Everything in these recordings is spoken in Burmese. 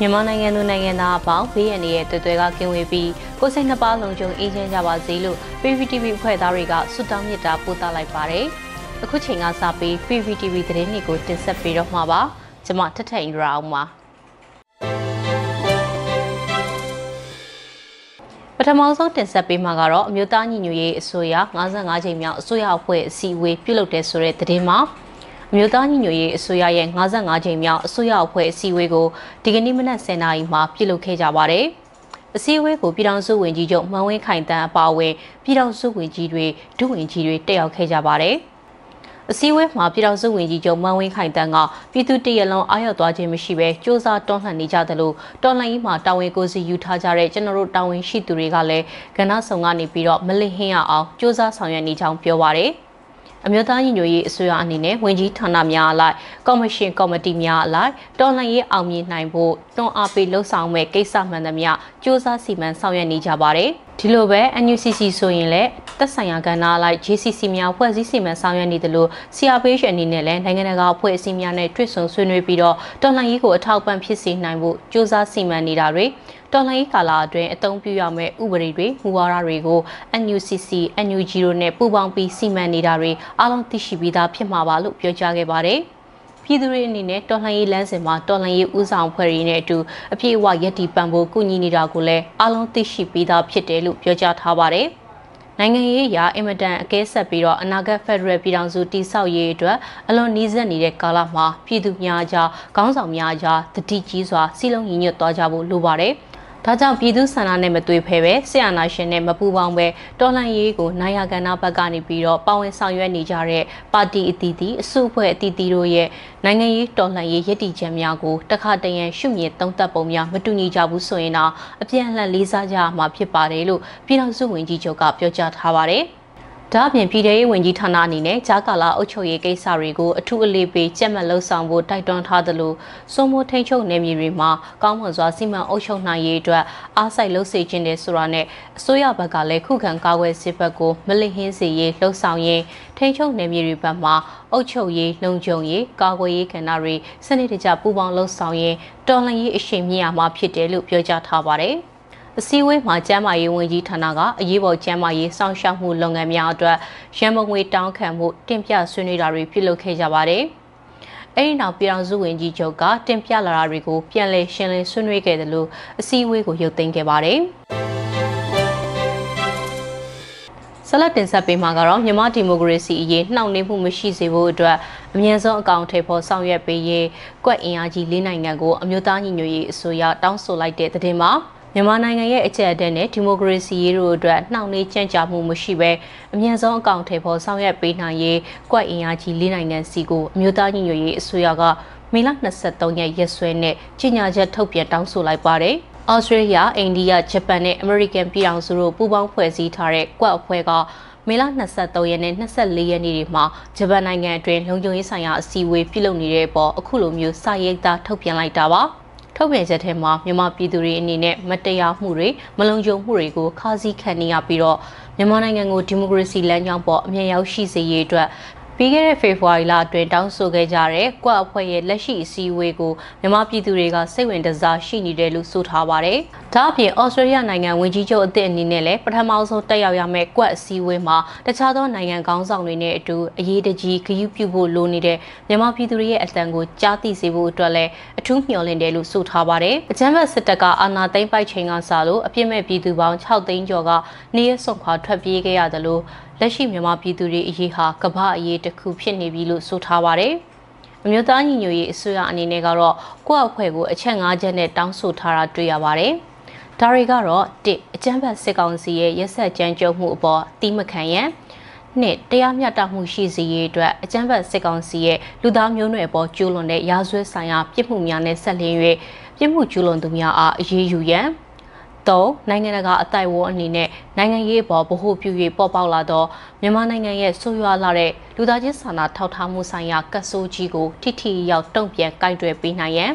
မြန်မာနိုင်ငံသူနိုင်ငံသားအပေါင်းဘေးရန်ရဲ့တွေ့တွေ့ကကင်းဝေးပြီးကိုယ်စိတ်နှပါလုံခြုံအေးချမ်းကြပါစေလို့ PPTV အဖွဲ့သားတွေကဆုတောင်းမေတ္တာပို့သလိုက်ပါတယ်။အခုချိန်ကစပြီး PPTV သတင်းတွေကိုတင်ဆက်ပေးတော့မှာပါ။ကျွန်မထထင်ရအောင်ပါ။ပထမဆုံးတင်ဆက်ပေးမှာကတော့အမျိုးသားညီညွတ်ရေးအစိုးရ55ချိန်မြောက်အစိုးရအဖွဲ့အစည်းအဝေးပြုလုပ်တဲ့ဆိုတဲ့သတင်းမှာအ မျိုးသားညီညွတ်ရေးအစိုးရရဲ့55ချိန်မြောက်အစိုးရအဖွဲ့အစည်းအဝေးကိုဒီကနေ့မနက်10:00နာရီမှာပြုလုပ်ခဲ့ကြပါတယ်။အစည်းအဝေးကိုပြည်ထောင်စုဝန်ကြီးချုပ်မန်ဝင်းခိုင်တန်းအပါအဝင်ပြည်ထောင်စုဝန်ကြီးတွေဒုဝန်ကြီးတွေတက်ရောက်ခဲ့ကြပါတယ်။အစည်းအဝေးမှာပြည်ထောင်စုဝန်ကြီးချုပ်မန်ဝင်းခိုင်တန်းကပြည်သူတရလုံးအာရုံသွားခြင်းမရှိဘဲစ조사တွန်းလှန်နေကြတယ်လို့တော်လှန်ရေးမှာတာဝန်ကိုစီယူထားကြတဲ့ကျွန်တော်တို့တာဝန်ရှိသူတွေကလည်းကဏ္ဍဆောင်ကနေပြီးတော့မလစ်ဟင်းရအောင်စ조사ဆောင်ရွက်နေကြောင်းပြောပါရယ်။ အမျိုးသားညီညွတ်ရေးအစိုးရအနေနဲ့ဝင်ကြီးဌာနများအလိုက်ကော်မရှင်ကော်မတီများအလိုက်တော်လှန်ရေးအောင်မြင်နိုင်ဖို့တွန်းအားပေးလှုံ့ဆော်မဲ့ကိစ္စမှန်သမျှစ조사စီမံဆောင်ရွက်နေကြပါတယ် ဒီလိုပဲ NUCC ဆိုရင်လည်းသက်ဆိုင်ရာကဏ္ဍအလိုက် JCC များဖွဲ့စည်းစီမံဆောင်ရွက်နေတယ်လို့ CRPH အနေနဲ့လည်းနိုင်ငံတကာအဖွဲ့အစည်းများနဲ့တွေ့ဆုံဆွေးနွေးပြီးတော့တော်လှန်ရေးကိုအထောက်ပံ့ဖြစ်စေနိုင်ဖို့စ조사စီမံနေတာတွေတော်လှန်ရေးကာလအတွင်းအသုံးပြုရမယ့်ဥပဒေတွေမူဝါဒတွေကို NUCC, NUG တို့နဲ့ပူးပေါင်းပြီးစီမံနေတာတွေအားလုံးသိရှိပြီးသားဖြစ်မှာပါလို့ပြောကြားခဲ့ပါတယ်။ ပြည်သူတွေအနေနဲ့တော်လှန်ရေးလမ်းစဉ်မှာတော်လှန်ရေးဦးဆောင်ဖွဲ့ရင်းနဲ့အတူအပြည့်အဝရည်တည်ပံ့ပိုးကူညီနေတာကိုလည်းအားလုံးသိရှိပြီးသားဖြစ်တယ်လို့ပြောကြားထားပါတယ်။နိုင်ငံရေးအရာအင်မတန်အကဲဆက်ပြီးတော့အနာဂတ်ဖက်ဒရယ်ပြည်ထောင်စုတည်ဆောက်ရေးအတွက်အလွန်နီးစပ်နေတဲ့ကာလမှာပြည်သူများကြားခေါင်းဆောင်များကြားတတိကြီးစွာစီလုံးညီညွတ်သွားကြဖို့လိုပါတယ်။ ဒါကြောင့်ပြည်သူဆန္ဒနဲ့မတွေ့ဖဲပဲဆရာနာရှင်နဲ့မပူပေါင်းပဲတော်လှန်ရေးကိုနိုင်ရကဏ္ဍဘက်ကနေပြီးတော့ပါဝင်ဆောင်ရွက်နေကြတဲ့ပါတီအသီးသီးအစုအဖွဲ့အသီးသီးတို့ရဲ့နိုင်ငံရေးတော်လှန်ရေးရည်တည်ချက်များကိုတခါတရံရှုမြင်သုံးသပ်ပုံများမတူညီကြဘူးဆိုရင်တော့အပြန်အလှန်လေးစားကြရမှာဖြစ်ပါတယ်လို့ပြည်ထောင်စုဝန်ကြီးချုပ်ကပြောကြားထားပါတယ်။ ဒါအပြင်ပြည်ထရေးဝန်ကြီးဌာနအနေနဲ့ဂျာကာလာအုပ်ချုပ်ရေးကိစ္စတွေကိုအထူးအလေးပေးကြက်မှတ်လှုပ်ဆောင်ဖို့တိုက်တွန်းထားသလိုစိုးမိုးထိန်ချုပ်နယ်မြေတွေမှာကောင်းမွန်စွာစီမံအုပ်ချုပ်နိုင်ရေးအတွက်အားစိုက်လှုပ်စေခြင်းတဲ့ဆိုတာနဲ့အစိုးရဘက်ကလည်းခုခံကာကွယ်စစ်ဘက်ကိုမလစ်ဟင်းစေရေးလှုပ်ဆောင်ရင်းထိန်ချုပ်နယ်မြေတွေဘက်မှာအုပ်ချုပ်ရေးလုံခြုံရေးကာကွယ်ရေးကဏ္ဍတွေစနစ်တကျပူးပေါင်းလှုပ်ဆောင်ရင်းတော်လှန်ရေးအရှိန်မြင့်ရမှာဖြစ်တယ်လို့ပြောကြားထားပါတယ်။ အစည်းအဝေးမှာကျန်းမာရေးဝန်ကြီးဌာနကအရေးပေါ်ကျန်းမာရေးစောင့်ရှောက်မှုလုပ်ငန်းများအတွက်ရန်ပုံငွေတောင်းခံမှုတင်ပြဆွေးနွေးတာတွေပြုလုပ်ခဲ့ကြပါတယ်။အဲဒီနောက်ပြည်အောင်စုဝန်ကြီးချုပ်ကတင်ပြလာတာတွေကိုပြန်လည်ရှင်းလင်းဆွေးနွေးခဲ့တယ်လို့အစည်းအဝေးကိုရုပ်သိမ်းခဲ့ပါတယ်။ဆလတ်တင်ဆက်ပေးမှာကတော့မြန်မာဒီမိုကရေစီအရေးနှောင့်နှေးမှုမရှိစေဖို့အတွက်အမြင့်ဆုံးအကောင့်ထေဖို့ဆောင်ရွက်ပေးရေးကွက်အင်အားကြီးလေးနိုင်ငံကိုအမျိုးသားညီညွတ်ရေးအစိုးရတောင်းဆိုလိုက်တဲ့တဲ့မှာ မြန်မာနိုင်ငံရဲ့အကြက်အတဲနဲ့ဒီမိုကရေစီရေးတို့အတွက်နှောင့်နှေးကြန့်ကြာမှုမရှိဘဲအမြင့်ဆုံးအကောင့်ထဲပေါ်ဆောင်ရွက်ပေးနိုင်ရေးကွက်အင်အားကြီးလေးနိုင်ငံစီကိုအမျိုးသားညီညွတ်ရေးအစိုးရကမေလ23ရက်ရက်စွဲနဲ့ကြေညာချက်ထုတ်ပြန်တောင်းဆိုလိုက်ပါတယ်။ဩစတြေးလျ၊အိန္ဒိယ၊ဂျပန်နဲ့အမေရိကန်ပြည်ထောင်စုတို့ပူးပေါင်းဖွဲ့စည်းထားတဲ့ကွက်အဖွဲ့ကမေလ23ရက်နဲ့24ရက်နေ့တွေမှာဂျပန်နိုင်ငံအတွင်းလုံခြုံရေးဆိုင်ရာအစည်းအဝေးပြုလုပ်နေတဲ့ပေါ်အခုလိုမျိုးစာရေးသားထုတ်ပြန်လိုက်တာပါ။ ထုတ်ပြန်ချက်ထဲမှာမြန်မာပြည်သူတွေအနေနဲ့မတရားမှုတွေမလုံခြုံမှုတွေကိုခါးစည်းခံနေရပြီးတော့မြန်မာနိုင်ငံကိုဒီမိုကရေစီလမ်းကြောင်းပေါ်အမြင့်ရောက်ရှိစေရေးအတွက် ပြီးခဲ့တဲ့ဖေဖော်ဝါရီလအတွင်းတောင်းဆိုခဲ့ကြတဲ့ကွက်အဖွဲ့ရဲ့လက်ရှိအစည်းအဝေးကိုမြန်မာပြည်သူတွေကစိတ်ဝင်စားရှိနေတယ်လို့ဆိုထားပါတယ်။ဒါအပြင်ဩစတြေးလျနိုင်ငံဝန်ကြီးချုပ်အသစ်အနေနဲ့လည်းပထမဆုံးတက်ရောက်ရမယ့်ကွက်အစည်းအဝေးမှာတခြားသောနိုင်ငံခေါင်းဆောင်တွေနဲ့အတူအရေးတကြီးဂရုပြုဖို့လိုနေတဲ့မြန်မာပြည်သူတွေရဲ့အတန်ကိုကြားသိစေဖို့အတွက်လည်းအထူးမျှော်လင့်တယ်လို့ဆိုထားပါတယ်။အကြမ်းဖက်စစ်တပ်ကအာဏာသိမ်းပိုက်ချိန်ကစလို့အပြစ်မဲ့ပြည်သူပေါင်း6သိန်းကျော်ကနေရဆုံခွာထွက်ပြေးခဲ့ရတယ်လို့လက်ရှိမြန်မာပြည်သူတွေအရေးဟာကမ္ဘာအရေးတစ်ခုဖြစ်နေပြီလို့ဆိုထားပါတယ်။အမျိုးသားညီညွတ်ရေးအစိုးရအနေနဲ့ကတော့ကိုယ့်အဖွဲ့ကိုအချက်၅ချက်နဲ့တောင်းဆိုထားတာတွေ့ရပါတယ်။ဒါတွေကတော့၁အကြမ်းဖက်စစ်ကောင်စီရဲ့ရက်ဆက်ကြမ်းကြုတ်မှုအပေါ်တိမခံရန်နှစ်တရားမျှတမှုရှိစေရေးအတွက်အကြမ်းဖက်စစ်ကောင်စီရဲ့လူသားမျိုးနွယ်ပေါ်ကျူးလွန်တဲ့ရာဇဝတ်ဆိုင်ရာပြစ်မှုများနဲ့ဆက်လျင်း၍ပြစ်မှုကျူးလွန်သူများအားအရေးယူရန် ၃နိုင်ငံတကာအတိုက်အဝန်းအနေနဲ့နိုင်ငံရေးပေါ်ဗဟုပြု၍ပေါ်ပေါက်လာသောမြန်မာနိုင်ငံရဲ့ဆိုးရွားလာတဲ့လူသားချင်းစာနာထောက်ထားမှုဆိုင်ရာကတ်ဆိုးကြီးကိုထိထိရောက်တုံ့ပြန်ကင်တွယ်ပေးနိုင်ရန်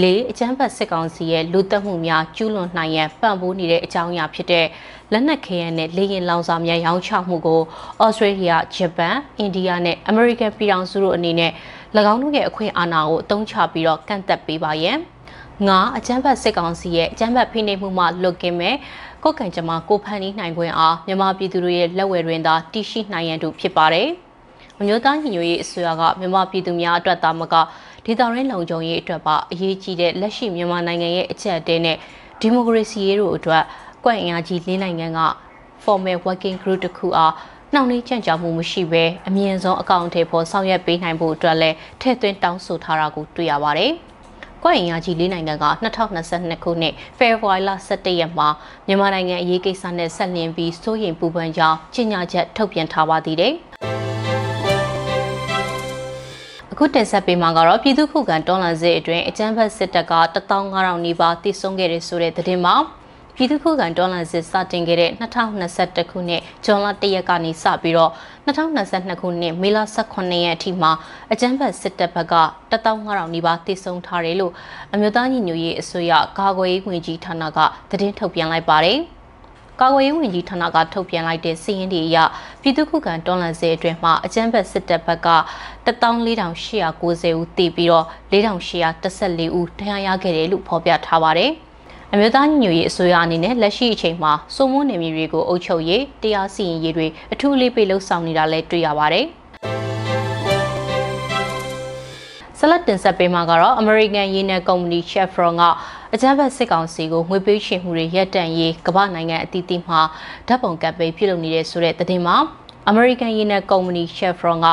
လေးအကြမ်းဖက်စစ်ကောင်စီရဲ့လူသက်မှုများကျူးလွန်နိုင်ရန်ပံ့ပိုးနေတဲ့အကြောင်းအရာဖြစ်တဲ့လက်နက်ခဲယမ်းနဲ့လေယာဉ်လောင်စာများရောင်းချမှုကိုဩစတြေးလျ၊ဂျပန်၊အိန္ဒိယနဲ့အမေရိကန်ပြည်ထောင်စုတို့အနေနဲ့၎င်းတို့ရဲ့အခွင့်အာဏာကိုအသုံးချပြီးတော့ကန့်သက်ပေးပါရန်။န ငါအကြမ်းဖက်စစ်ကောင်စီရဲ့အကြမ်းဖက်ဖိနှိပ်မှုမှလွတ်ကင်းမဲ့ကိုယ်ကံကြမ္မာကိုဖန်တီးနိုင်ခွင့်အားမြန်မာပြည်သူတွေရဲ့လက်ဝဲတွင်သာတည်ရှိနိုင်ရန်တို့ဖြစ်ပါတယ်။အမျိုးသားညီညွတ်ရေးအစိုးရကမြန်မာပြည်သူများအတွက်သာမကဒေသရင်းလုံခြုံရေးအတွက်ပါအရေးကြီးတဲ့လက်ရှိမြန်မာနိုင်ငံရဲ့အချက်အတဲနဲ့ဒီမိုကရေစီရေးတို့အတွက်ကွက်အင်အားကြီးလေးနိုင်ငံက formal working group တစ်ခုအားနှောင့်နှေးကြံ့ကြာမှုမရှိဘဲအမြင့်ဆုံးအကောင့်အထည်ပေါ်ဆောင်ရွက်ပေးနိုင်ဖို့အတွက်လည်းထည့်သွင်းတောင်းဆိုထားတာကိုတွေ့ရပါတယ်။ ကွက်အင်အားကြီးလေးနိုင်ငံက2022ခုနှစ်ဖေဖော်ဝါရီလ17ရက်မှာမြန်မာနိုင်ငံအရေးကိစ္စနဲ့ဆက်လျင်းပြီးစိုးရိမ်ပူပန်ကြောင်းကြေညာချက်ထုတ်ပြန်ထားပါသေးတယ်။အခုတင်ဆက်ပေးမှာကတော့ပြည်သူ့ခုခံတော်လှန်စစ်အတွင်းအကြမ်းဖက်စစ်တပ်က15000နီးပါးတိစုံခဲ့တဲ့ဆိုတဲ့သတင်းမှာ ပြည်သူ့ခုခံတော်လှန်စစ်စတင်ခဲ့တဲ့2021ခုနှစ်ဇွန်လ1ရက်ကနေစပြီးတော့2022ခုနှစ်မေလ18ရက်အထိမှာအကြမ်းဖက်စစ်တပ်ဘက်က15000နီးပါးတိစုံထားတယ်လို့အမျိုးသားညီညွတ်ရေးအစိုးရကာကွယ်ရေးဝန်ကြီးဌာနကသတင်းထုတ်ပြန်လိုက်ပါတယ်။ကာကွယ်ရေးဝန်ကြီးဌာနကထုတ်ပြန်လိုက်တဲ့စီးရင်တွေအရပြည်သူ့ခုခံတော်လှန်ရေးအတွင်းမှာအကြမ်းဖက်စစ်တပ်ဘက်က14890ဦးတည်ပြီးတော့4814ဦးတရားရခဲ့တယ်လို့ဖော်ပြထားပါတယ်။ အမျိုးသားညီညွတ်ရေးအစိုးရအနေနဲ့လက်ရှိအချိန်မှာစုံမနေမျိုးတွေကိုအုပ်ချုပ်ရေးတရားစီရင်ရေးတွေအထူးလေးပေးလှုပ်ဆောင်နေတာလည်းတွေ့ရပါတယ်။ဆလတ်တင်ဆက်ပေးမှာကတော့ American ရေနံကုမ္ပဏီ Chevron ကအကြမ်းဖက်စစ်ကောင်စီကိုငွေပေးချေမှုတွေရပ်တန့်ရေးကမ္ဘာနိုင်ငံအသီးသီးမှာဓာတ်ပုံကပ်ပိတ်ပြုလုပ်နေတဲ့ဆိုတဲ့သတင်းမှာ American ရေနံကုမ္ပဏီ Chevron က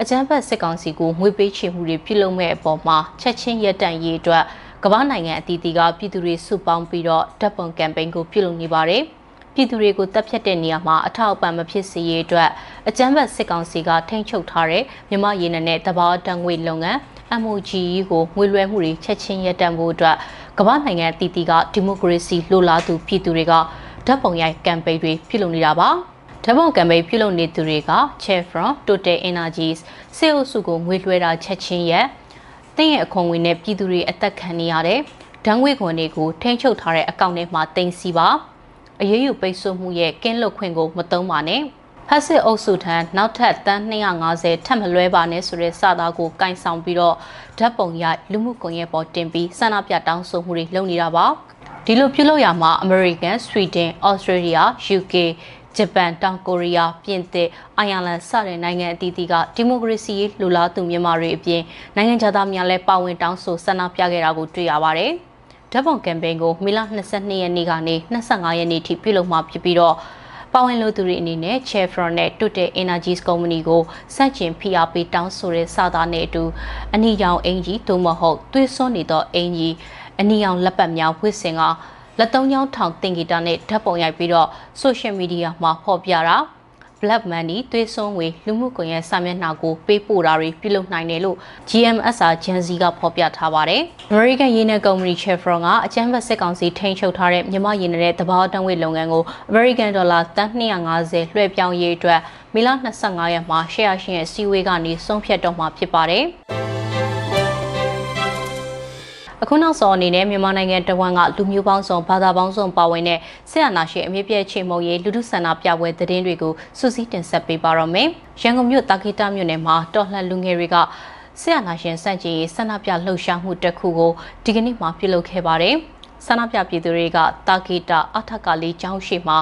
အကြမ်းဖက်စစ်ကောင်စီကိုငွေပေးချေမှုတွေပြုလုပ်မဲ့အပေါ်မှာချက်ချင်းရပ်တန့်ရေးအတွက် ကမ္ဘာနိုင်ငံအသီးသီးကပြည်သူတွေစုပေါင်းပြီးတော့တပ်ပုံကမ်ပိန်းကိုပြုလုပ်နေပါတယ်။ပြည်သူတွေကိုတပ်ဖြတ်တဲ့နေရာမှာအထောက်အပံ့မဖြစ်စေရေးအတွက်အကြမ်းဖက်စစ်ကောင်စီကထိန်းချုပ်ထားတဲ့မြမရေနံနဲ့တဘာတန်ငွေလုပ်ငန်း MOGE ကိုငွေလွှဲမှုတွေချက်ချင်းရပ်တန့်ဖို့အတွက်ကမ္ဘာနိုင်ငံအသီးသီးကဒီမိုကရေစီလိုလားသူပြည်သူတွေကဓာတ်ပုံရိုက်ကမ်ပိန်းတွေပြုလုပ်နေတာပါ။ဓာတ်ပုံကမ်ပိန်းပြုလုပ်နေသူတွေက Chevron, Total Energies စေအုပ်စုကိုငွေလွှဲတာချက်ချင်းရ က်တင့်ရဲ့အခွန်ငွေနဲ့ပြည်သူတွေအသက်ခံနေရတဲ့ဒဏ်ငွေခွန်တွေကိုထိန်းချုပ်ထားတဲ့အကောင့်ထဲမှာတင်စီပါအရေးယူပိတ်ဆို့မှုရဲ့ကင်းလွတ်ခွင့်ကိုမသုံးပါနဲ့ဖက်စစ်အုပ်စုထံနောက်ထပ်တန်း250ထပ်မလွဲပါနဲ့ဆိုတဲ့စကားကိုကင်ဆောင်ပြီးတော့ဓာတ်ပုံရိုက်လူမှုကွန်ရက်ပေါ်တင်ပြီးဆန္ဒပြတောင်းဆိုမှုတွေလုပ်နေတာပါဒီလိုပြုလုပ်ရမှာ American, Sweden, Australia, UK ဂျပန်တောင်ကိုရီးယားပြင်သစ်အိုင်ယာလန်စတဲ့နိုင်ငံအသီးသီးကဒီမိုကရေစီရေးလူလားသူမြန်မာတွေအပြင်နိုင်ငံသားများလည်းပါဝင်တောင်းဆိုဆန္ဒပြခဲ့တာကိုတွေ့ရပါတယ်။ဓာတ်ပုံကမ်ပိန်းကိုမေလ22ရက်နေ့ကနေ25ရက်နေ့ထိပြုလုပ်မှာဖြစ်ပြီးတော့ပါဝင်လို့သူတွေအနေနဲ့ Chevron နဲ့ Total Energies Company ကိုစန့်ကျင်ဖိအားပေးတောင်းဆိုတဲ့စာသားနဲ့အတူအနီရောင်အင်ဂျီသို့မဟုတ်သွေးစွန်းနေသောအင်ဂျီအနီရောင်လက်ပတ်များဝှစ်စင်က လက်သုံးချောင်းထောင်တင်ဂီတာနဲ့ဓာတ်ပုံရိုက်ပြီးတော့ social media မှာဖော်ပြတာ Black Money သွေးစွန်းငွေလူမှုကွန်ရက်စာမျက်နှာကိုပေးပို့တာတွေပြုလုပ်နိုင်တယ်လို့ GMSR Gen Z ကဖော်ပြထားပါတယ်။ American ရေနံကုမ္ပဏီ Chevron ကအကြမ်းဖက်စစ်ကောင်စီထိန်းချုပ်ထားတဲ့မြန်မာရေနံနဲ့တဘာတံငွေလုပ်ငန်းကို American Dollar တန်း250လွှဲပြောင်းရေးအတွက်မေလ25ရက်မှာ share ရှင်ရဲ့စီဝေးကနေဆုံးဖြတ်တော့မှာဖြစ်ပါတယ်။ အခုနောက်ဆုံးအနေနဲ့မြန်မာနိုင်ငံတဝန်ကလူမျိုးပေါင်းစုံဘာသာပေါင်းစုံပါဝင်တဲ့ဆရာနာရှင်အမြင့်ပြည့်ချိန်မုံရေးလူထုဆန္ဒပြပွဲသတင်းတွေကိုစူးစီးတင်ဆက်ပေးပါရမယ်။ရန်ကုန်မြို့တာခိတာမြို့နယ်မှာတော်လှန်လူငယ်တွေကဆရာနာရှင်စန့်ကျင်ရေးဆန္ဒပြလှုပ်ရှားမှုတစ်ခုကိုဒီကနေ့မှပြုလုပ်ခဲ့ပါတယ်။ဆန္ဒပြပြည်သူတွေကတာခိတာအထက်ကလေးကျောင်းရှိမှာ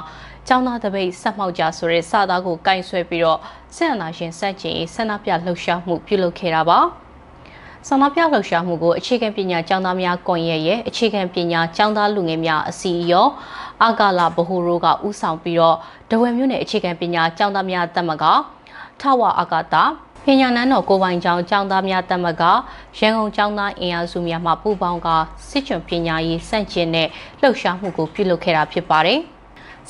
ကျောင်းသားတပိတ်ဆက်မှောက်ကြဆိုတဲ့စာသားကိုကင်ဆွဲပြီးတော့ဆရာနာရှင်စန့်ကျင်ရေးဆန္ဒပြလှုပ်ရှားမှုပြုလုပ်ခဲ့တာပါ။ ဆန္ဒပြလှုပ်ရှားမှုကိုအခြေခံပညာကျောင်းသားများကွန်ရက်ရဲ့အခြေခံပညာကျောင်းသားလူငယ်များအစီအရောအာဂလာဘဟုရိုးကဥဆောင်ပြီးတော့ဒဝယ်မြို့နယ်အခြေခံပညာကျောင်းသားများတက်မကထဝအာဂတာပညာနန်းတော်ကိုပိုင်ကျောင်းကျောင်းသားများတက်မကရန်ကုန်ကျောင်းသားအင်အားစုများမှပူးပေါင်းကစစ်ချွန်ပညာရေးစန့်ကျင်တဲ့လှုပ်ရှားမှုကိုပြုလုပ်ခဲ့တာဖြစ်ပါတယ်။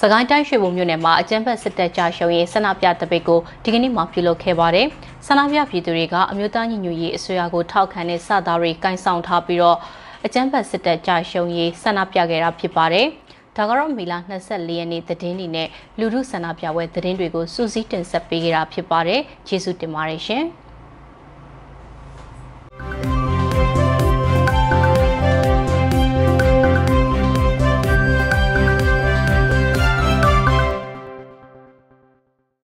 စကိုင်းတိုင်းရွှေဘုံမြို့နယ်မှာအကြမ်းဖက်စစ်တပ်ကြားရှုံရေးဆန္ဒပြတပိတ်ကိုဒီကနေ့မှပြုလုပ်ခဲ့ပါတယ်။ဆန္ဒပြပြည်သူတွေကအမျိုးသားညီညွတ်ရေးအစိုးရကိုထောက်ခံတဲ့စတာတွေကင်ဆောင်ထားပြီးတော့အကြမ်းဖက်စစ်တပ်ကြားရှုံရေးဆန္ဒပြခဲ့တာဖြစ်ပါတယ်။ဒါကတော့မီလာ24ရက်နေ့သတင်းတွေနဲ့လူထုဆန္ဒပြပွဲသတင်းတွေကိုစူးစီးတင်ဆက်ပေးကြတာဖြစ်ပါတယ်။ကျေးဇူးတင်ပါတယ်ရှင်။